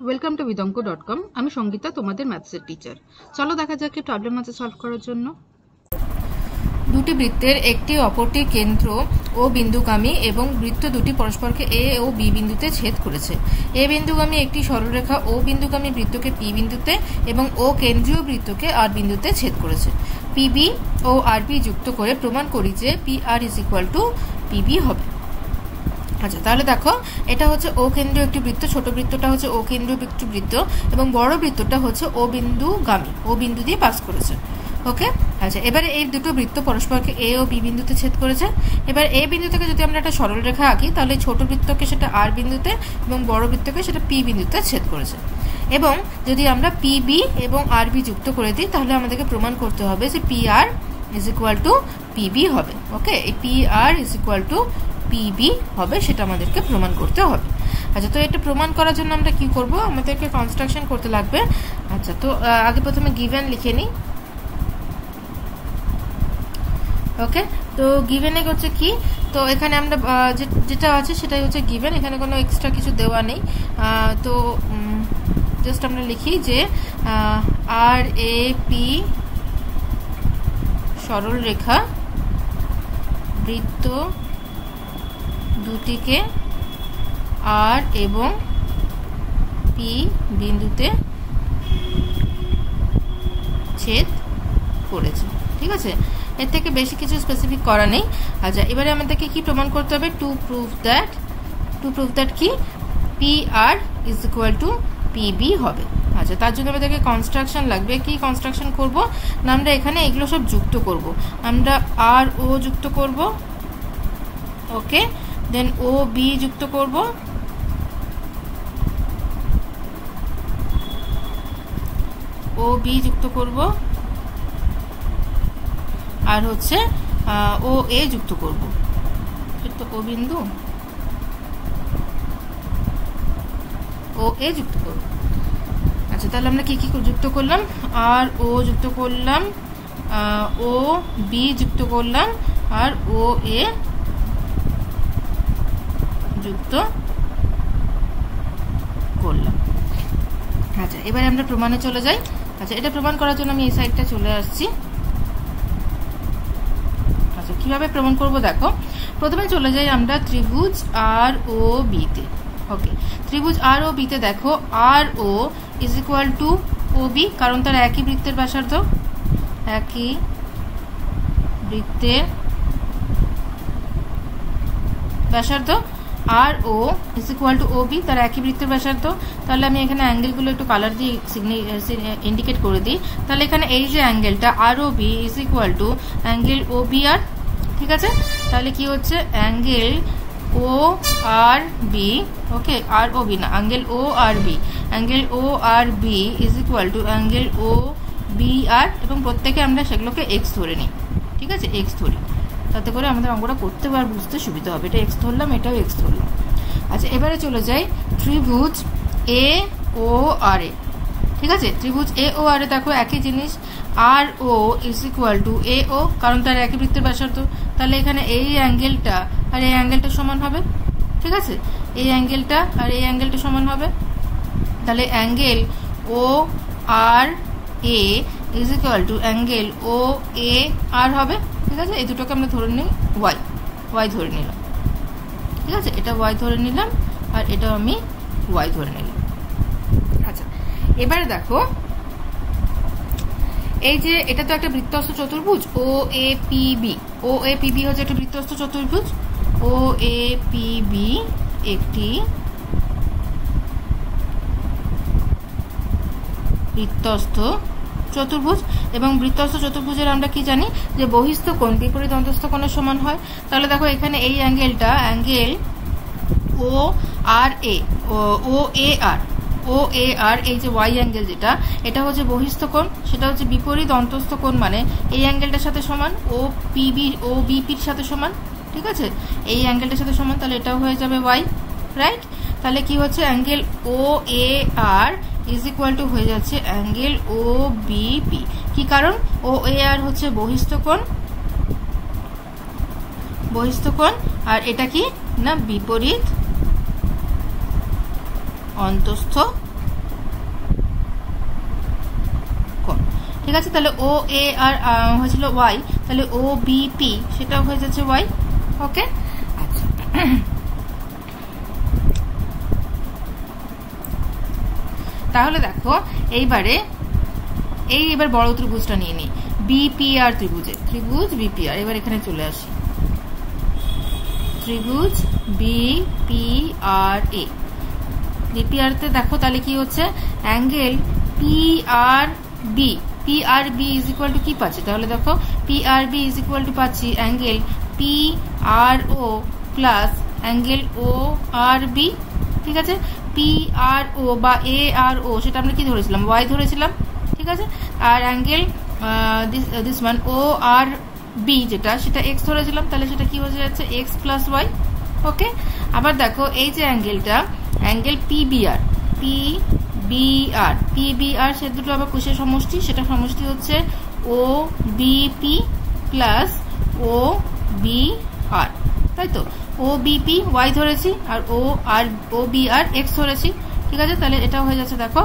Welcome to বিদঙ্ক dot com আমি সঙ্গীতা, তোমাদের ম্যাথসের teacher চলো দেখা যাক প্রবলেম আছে সলভ করার জন্য। দুটি বৃত্তের একটি অপরটি কেন্দ্র ও বিন্দুগামী এবং বৃত্ত দুটি পরস্পরকে এ ও বি বিন্দুতে ছেদ করেছে। এ বিন্দুগামী একটি সরলরেখা, ও বিন্দুগামী বৃত্তকে পি বিন্দুতে এবং ও কেন্দ্রীয় বৃত্তকে আর বিন্দুতে ছেদ করেছে। পিবি ও আর আরবি যুক্ত করে প্রমাণ করি যে P R is equal to PB হবে। আচ্ছা তাহলে দেখো, এটা হচ্ছে ও কেন্দ্রীয় একটি বৃত্ত, ছোট বৃত্তটা হচ্ছে ও কেন্দ্রীয় একটি বৃত্ত এবং বড় বৃত্তটা হচ্ছে ও বিন্দুগামী ও বিন্দু দিয়ে পাস করেছে। ওকে আচ্ছা এবারে এই দুটো বৃত্ত পরস্পরকে এ ও বি বিন্দুতে ছেদ করেছে। এবার এ বিন্দু থেকে যদি আমরা একটা সরল রেখা আঁকি, তাহলে ছোট বৃত্তকে সেটা আর বিন্দুতে এবং বড় বৃত্তকে সেটা পি বিন্দুতে ছেদ করেছে। এবং যদি আমরা পি বি এবং আর বি যুক্ত করে দিই, তাহলে আমাদেরকে প্রমাণ করতে হবে যে P R is equal to PB হবে। ওকে এই P R is equal to PB হবে, সেটা আমাদেরকে প্রমাণ করতে হবে। আচ্ছা তো এটা প্রমাণ করার জন্য আমরা কি করব? আমাদেরকে কনস্ট্রাকশন করতে লাগবে। আচ্ছা তো আগে প্রথমে গিভেন লিখে নিই। ওকে তো গিভেনে হচ্ছে কি? তো এখানে আমরা যেটা আছে সেটাই হচ্ছে গিভেন এখানে কোনো এক্সট্রা কিছু দেওয়া নেই। তো জাস্ট আমরা লিখি যে আর এ পি সরল রেখা বৃত্ত দুটিকে আর এবং পি বিন্দুতে ছেদ করেছে। ঠিক আছে? এর থেকে বেশি কিছু স্পেসিফিক করা নেই। আচ্ছা এবারে আমাদেরকে কি প্রমাণ করতে হবে? To proof that to proof that কি? P R is equal to PB হবে। আচ্ছা তার জন্য আমাদেরকে কনস্ট্রাকশন লাগবে। কি কনস্ট্রাকশন করব? না, আমরা এখানে এগুলো সব যুক্ত করব। আমরা আর ও যুক্ত করব। ওকে দেন ও বি যুক্ত করব। ও বি যুক্ত করব। আর হচ্ছে ও এ যুক্ত করব। তো ও বিন্দু ও এ যুক্ত করব। আচ্ছা তাহলে আমরা কি কি যুক্ত করলাম? আর ও যুক্ত করলাম ও বি যুক্ত করলাম, আর ও এ যুক্ত করলাম। আচ্ছা এবারে আমরা প্রমাণে চলে যাই। আচ্ছা এটা প্রমাণ করার জন্য আমি এই সাইডটা চলে আসছি। আচ্ছা কীভাবে প্রমাণ করব দেখো? প্রথমে চলে যাই আমরা ত্রিভুজ আর ও বিতে ওকে ত্রিভুজ আর ও বিতে দেখো, R O is equal to O B, কারণ তার একই বৃত্তের ব্যাসার্ধ। একই বৃত্তের ব্যাসার্ধ। R O is equal to O B তার একই বৃত্তের ব্যাসার্ধ। তাহলে আমি এখানে অ্যাঙ্গেলগুলো একটু কালার দিয়ে ইন্ডিকেট করে দিই। তাহলে এখানে এই যে অ্যাঙ্গেলটা R O B is equal to angle O B R ঠিক আছে? তাহলে কি হচ্ছে? Angle O R B okay R O B না angle O R B angle O R B is equal to angle O B R এবং প্রত্যেকে আমরা সেগুলোকে এক্স ধরে নিই। ঠিক আছে? এক্স ধরি। তাতে করে আমাদের অঙ্কটা করতে পার, বুঝতে সুবিধা হবে। এটা এক্স ধরলাম, এটাও এক্স ধরলাম। আচ্ছা এবারে চলে যাই ত্রিভুজ এ ও আর এ। ঠিক আছে? ত্রিভুজ এ ও আর এ দেখো একই জিনিস। R O is equal to A O কারণ তার একই বৃত্তের ব্যাসার্ধ। তাহলে এখানে এই অ্যাঙ্গেলটা আর এই অ্যাঙ্গেলটা সমান হবে। ঠিক আছে? এই অ্যাঙ্গেলটা আর এই অ্যাঙ্গেলটা সমান হবে। তাহলে angle O R A is equal to angle O A R হবে। ঠিক আছে? এই দুটোকে আমরা ধরে নিই ওয়াই ওয়াই ধরে নিলাম। ঠিক আছে? এটা ওয়াই ধরে নিলাম আর এটা আমি ওয়াই ধরে নিলাম। আচ্ছা এবারে দেখো, এই যে এটা তো একটা বৃত্তস্থ চতুর্ভুজ। O A P B O A P B হচ্ছে একটা বৃত্তস্থ চতুর্ভুজ। ও এ পি বি একটি বৃত্তস্থ চতুর্ভুজ এবং বৃত্তস্থ চতুর্ভুজের আমরা কি জানি? যে বহিস্থ কোণ, বিপরীত অন্তস্থ কোণের সমান হয়। তাহলে দেখো এখানে এই অ্যাঙ্গেলটা, angle O R A, O A R, O A আর, এই যে ওয়াই অ্যাঙ্গেল যেটা, এটা হচ্ছে বহিস্থ কোণ, সেটা হচ্ছে বিপরীত অন্তস্থ কোণ মানে এই অ্যাঙ্গেলটার সাথে সমান, ও পিবি ও বিপির সাথে সমান, ঠিক আছে? এই অ্যাঙ্গেলটার সাথে সমান, তাহলে এটাও হয়ে যাবে ওয়াই, রাইট? তাহলে কি হচ্ছে? Angle O A R is equal to হয়ে যাচ্ছে অ্যাঙ্গেল ও বিপি কি কারণ? ও এ আর হচ্ছে বহিস্থকোণ বহিস্থকোণ আর এটা কি? না, বিপরীত। অন্তস্থ ঠিক আছে, তাহলে ও এ আর হয়েছিল ওয়াই তাহলে ও বিপি সেটাও হয়ে যাচ্ছে ওয়াই ওকে আচ্ছা। তাহলে দেখো, এইবারে, এই এবার বড় ত্রিভুজটা নিয়ে নিই বিপিআর ত্রিভুজে। ত্রিভুজ বিপিআর এবার এখানে চলে আসি। ত্রিভুজ বিপিআর এ বিপিআর তে দেখো তাহলে কি হচ্ছে? Angle P R B P R B is equal to কি পাচ্ছি? তাহলে দেখো P R B is equal to পাচ্ছি angle P R O plus angle O R B ঠিক আছে? পি আর ও বা এ আর ও সেটা আমরা কি ধরেছিলাম? ওয়াই ধরেছিলাম, ঠিক আছে? আর angle this one O R B যেটা, সেটা এক্স ধরেছিলাম, তাহলে সেটা কি বোঝা যাচ্ছে? এক্স প্লাস ওয়াই ওকে আবার দেখো, এই যে অ্যাঙ্গেলটা angle P B R P B R P B R সে দুটো আবার কুশের সমষ্টি? সেটা সমষ্টি হচ্ছে O B P plus O B R তাই তো? ও বিপি ওয়াই ধরেছি, আর ও আর ও বি আর এক্স ধরেছি, ঠিক আছে? তাহলে এটাও হয়ে যাচ্ছে, দেখো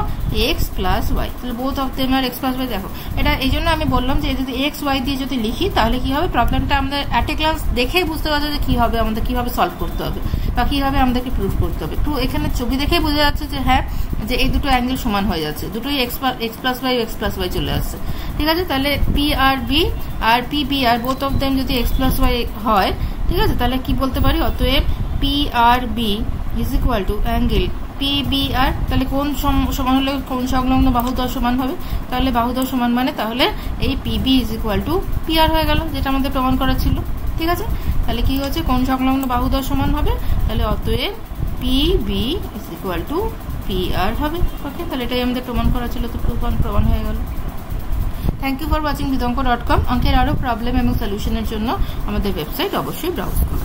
এক্স প্লাস ওয়াই তাহলে both of them are X plus Y দেখো। এটা এই জন্য আমি বললাম যে, যদি এক্স ওয়াই দিয়ে যদি লিখি, তাহলে কি হবে? প্রবলেমটা আমাদের অ্যাট এ ক্লাস দেখেই বুঝতে পারছে যে কি হবে, আমাদের কীভাবে সলভ করতে হবে, বা কীভাবে আমাদেরকে প্রুভ করতে হবে। তো এখানে ছবি দেখেই বোঝা যাচ্ছে যে হ্যাঁ যে এই দুটো অ্যাঙ্গেল সমান হয়ে যাচ্ছে। দুটোই X X plus Y X plus Y চলে আসছে। ঠিক আছে? তাহলে P R B R P B R both of them যদি এক্স প্লাস ওয়াই হয় ঠিক আছে? তাহলে কি বলতে পারি? অতএব P R B is equal to angle P B R তাহলে কোন সমান হলে কোন সংলগ্ন বাহুদর সমান হবে? তাহলে বাহুদর সমান মানে তাহলে এই P B is equal to P R হয়ে গেল, যেটা আমাদের প্রমাণ করা ছিল। ঠিক আছে? তাহলে কি হচ্ছে কোন সংলগ্ন বাহুদর সমান হবে? তাহলে অতএব P B is equal to P R হবে। ওকে তাহলে এটাই আমাদের প্রমাণ করা ছিল, তো প্রমাণ প্রমাণ হয়ে গেল। Thank you for watching বিদঙ্ক dot com অঙ্কের আরও প্রবলেম এবং সলিউশনের জন্য আমাদের ওয়েবসাইট অবশ্যই ব্রাউজ করুন।